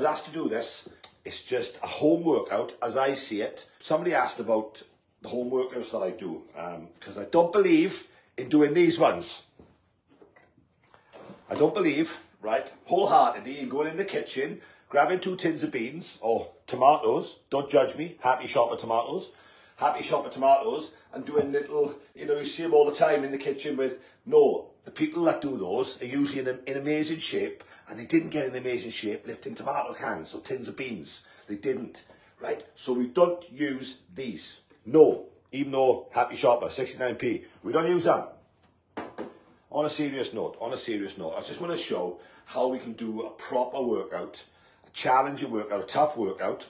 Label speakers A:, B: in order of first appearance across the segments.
A: was asked to do this. It's just a home workout as I see it. Somebody asked about the home workouts that I do because um, I don't believe in doing these ones. I don't believe, right, wholeheartedly in going in the kitchen, grabbing two tins of beans or tomatoes, don't judge me, happy shopper tomatoes, happy shopper tomatoes, and doing little, you know, you see them all the time in the kitchen with, no, the people that do those are usually in, in amazing shape, and they didn't get in amazing shape lifting tomato cans or tins of beans. They didn't, right? So we don't use these. No, even though Happy Shopper, 69p, we don't use them. On a serious note, on a serious note, I just want to show how we can do a proper workout, a challenging workout, a tough workout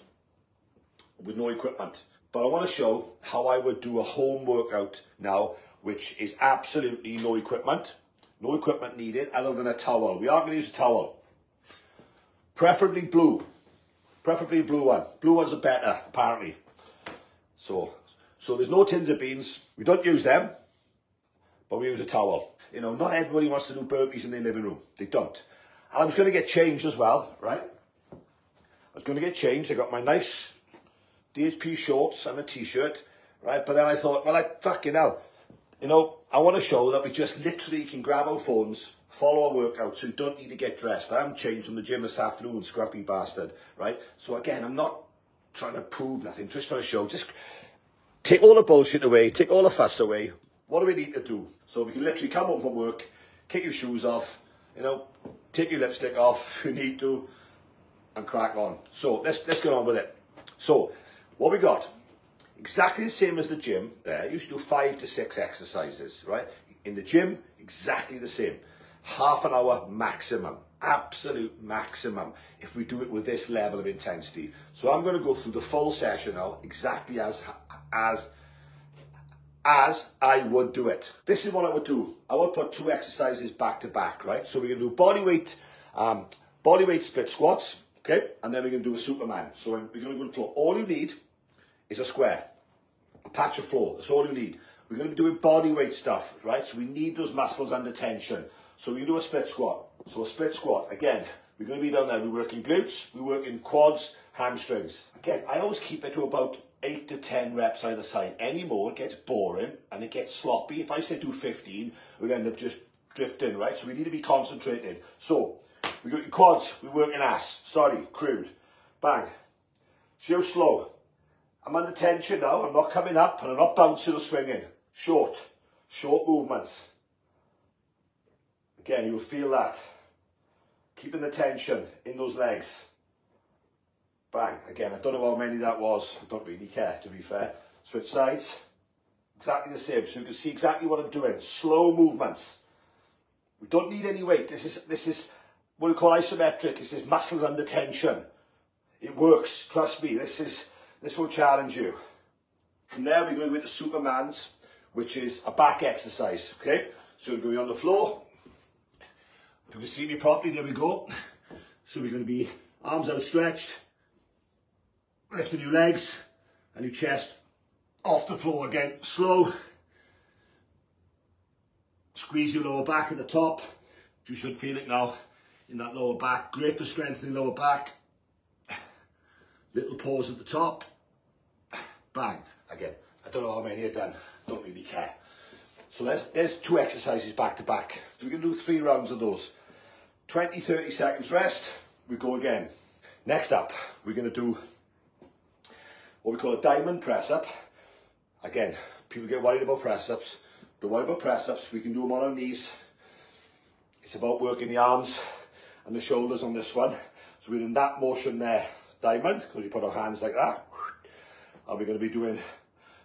A: with no equipment. But I want to show how I would do a home workout now, which is absolutely no equipment. No equipment needed other than a towel. We are going to use a towel. Preferably blue. Preferably blue one. Blue ones are better, apparently. So, so there's no tins of beans. We don't use them, but we use a towel. You know, not everybody wants to do burpees in their living room. They don't. And I was going to get changed as well, right? I was going to get changed. I got my nice DHP shorts and a t-shirt, right? But then I thought, well, I fucking hell. You know, I want to show that we just literally can grab our phones, follow our workouts, so don't need to get dressed. I haven't changed from the gym this afternoon, scruffy bastard, right? So again, I'm not trying to prove nothing, just trying to show, just take all the bullshit away, take all the fuss away. What do we need to do? So we can literally come home from work, kick your shoes off, you know, take your lipstick off if you need to, and crack on. So let's, let's get on with it. So what we got? Exactly the same as the gym there. You to do five to six exercises, right? In the gym, exactly the same. Half an hour maximum, absolute maximum, if we do it with this level of intensity. So I'm going to go through the full session now, exactly as, as, as I would do it. This is what I would do. I would put two exercises back to back, right? So we're going to do body weight, um, body weight split squats, okay? And then we're going to do a Superman. So we're going to go to the floor. All you need is a square, a patch of floor. That's all you need. We're going to be doing body weight stuff, right? So we need those muscles under tension. So we do a split squat. So a split squat, again, we're going to be down there. We're working glutes, we're working quads, hamstrings. Again, I always keep it to about 8 to 10 reps either side. Any more, it gets boring and it gets sloppy. If I say do 15, we'll end up just drifting, right? So we need to be concentrated. So, we got quads, we're working ass. Sorry, crude. Bang. How slow? I'm under tension now. I'm not coming up and I'm not bouncing or swinging. Short. Short movements. Again, you'll feel that. Keeping the tension in those legs. Bang. Again, I don't know how many that was. I don't really care, to be fair. Switch sides. Exactly the same. So you can see exactly what I'm doing. Slow movements. We don't need any weight. This is, this is what we call isometric. This is muscles under tension. It works. Trust me. This is this will challenge you. From there, we're going to go into Superman's, which is a back exercise, okay? So we're going to be on the floor. If you can see me properly, there we go. So we're going to be arms outstretched, lifting your legs and your chest off the floor again, slow. Squeeze your lower back at the top. You should feel it now in that lower back. Great for strengthening lower back. Little pause at the top. Bang. Again, I don't know how many are done. Don't really care. So there's, there's two exercises back to back. So we can do three rounds of those. 20, 30 seconds rest. We go again. Next up, we're going to do what we call a diamond press up. Again, people get worried about press ups. Don't worry about press ups. We can do them on our knees. It's about working the arms and the shoulders on this one. So we're in that motion there diamond because we put our hands like that. And we're going to be doing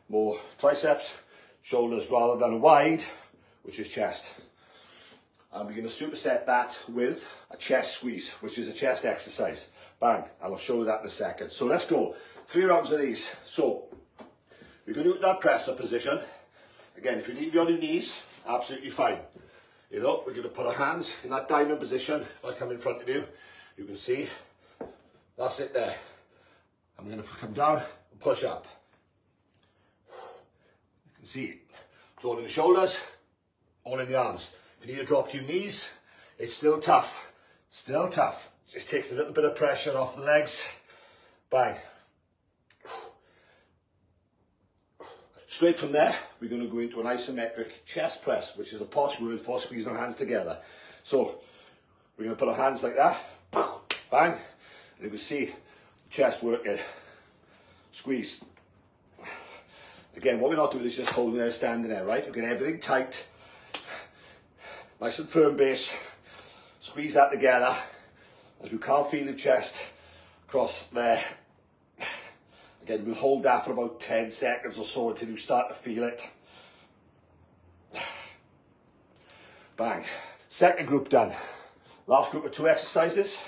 A: more triceps, shoulders rather than wide, which is chest. And we're going to superset that with a chest squeeze, which is a chest exercise. Bang, and I'll show you that in a second. So let's go. Three rounds of these. So, we're going to do that press up position. Again, if you need to be on your knees, absolutely fine. You know, we're going to put our hands in that diamond position. If I come in front of you, you can see that's it there. I'm going to come down and push up. You can see it. It's all in the shoulders, all in the arms. If you need to drop to your knees, it's still tough. Still tough. Just takes a little bit of pressure off the legs. Bang. Straight from there, we're going to go into an isometric chest press, which is a posh word for squeezing our hands together. So, we're going to put our hands like that, bang, and you can see the chest working. Squeeze. Again, what we're not doing is just holding there, standing there, right? We're getting everything tight, nice and firm base. Squeeze that together. As you can't feel the chest across there, Again, we'll hold that for about 10 seconds or so until you start to feel it. Bang. Second group done. Last group of two exercises.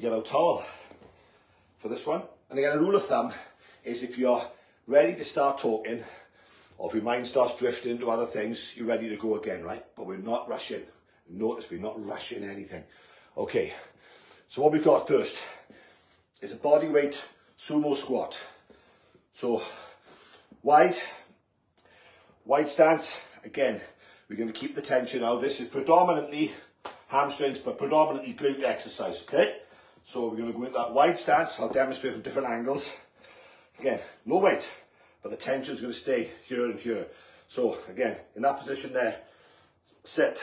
A: Get our towel for this one. And again, a rule of thumb is if you're ready to start talking, or if your mind starts drifting into other things, you're ready to go again, right? But we're not rushing. Notice we're not rushing anything. Okay, so what we've got first is a body weight sumo squat. So wide, wide stance. Again, we're going to keep the tension out. This is predominantly hamstrings, but predominantly glute exercise, okay? So we're going to go into that wide stance. I'll demonstrate from different angles. Again, no weight, but the tension is going to stay here and here. So again, in that position there, sit.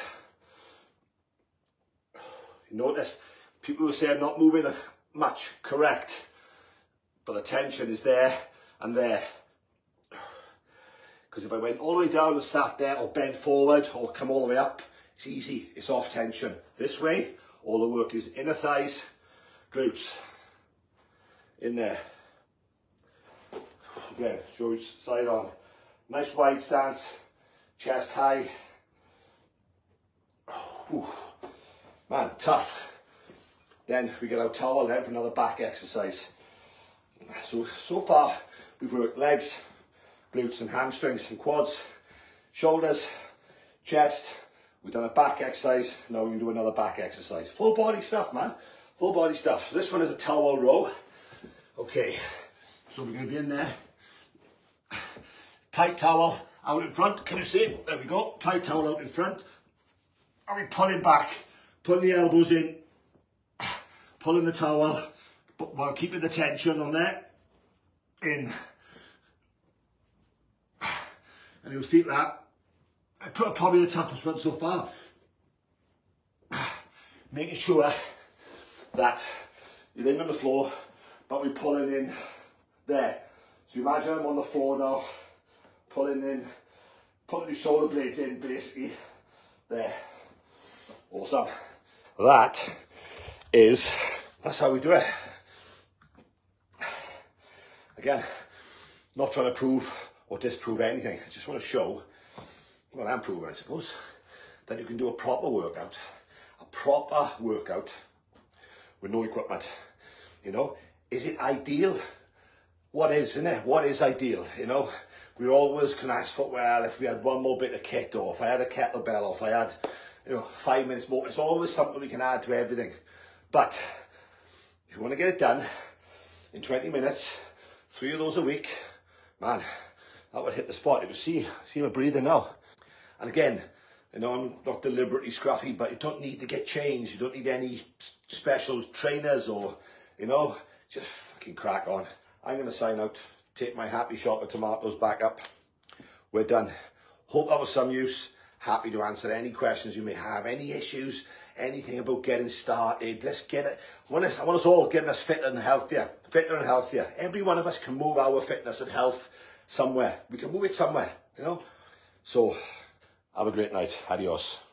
A: You notice people will say I'm not moving much, correct but the tension is there and there. Because if I went all the way down and sat there or bent forward or come all the way up, it's easy, it's off tension. This way, all the work is inner thighs, glutes, in there. Again, you side on. Nice wide stance, chest high. Whew. Man, tough. Then we get our towel then for another back exercise. So, so far we've worked legs, glutes and hamstrings and quads, shoulders, chest, we've done a back exercise, now we can do another back exercise. Full body stuff, man, full body stuff. So this one is a towel row. Okay, so we're gonna be in there. Tight towel out in front, can you see? There we go, tight towel out in front. And we pulling back, pulling the elbows in, pulling the towel, but while keeping the tension on there, in. And you'll feel that. Probably the toughest one so far. Making sure that you're in on the floor, but we're pulling in there. So imagine I'm on the floor now, pulling in, putting your shoulder blades in basically there. Awesome. That is, that's how we do it. Again, not trying to prove or disprove anything. I just want to show, well, I'm proving, I suppose, that you can do a proper workout, a proper workout with no equipment. You know, is it ideal? What is, isn't it? What is ideal? You know, we always can ask for, well, if we had one more bit of kit or if I had a kettlebell or if I had, you know, five minutes more, it's always something we can add to everything. But if you want to get it done in 20 minutes, three of those a week, man, that would hit the spot. You can see, see my breathing now. And again, you know, I'm not deliberately scruffy, but you don't need to get changed. You don't need any special trainers or, you know, just fucking crack on. I'm going to sign out, take my Happy Shopper tomatoes back up. We're done. Hope that was some use. Happy to answer any questions you may have, any issues, anything about getting started. Let's get it. I want us, I want us all getting us fitter and healthier, fitter and healthier. Every one of us can move our fitness and health somewhere. We can move it somewhere, you know. So, have a great night. Adios.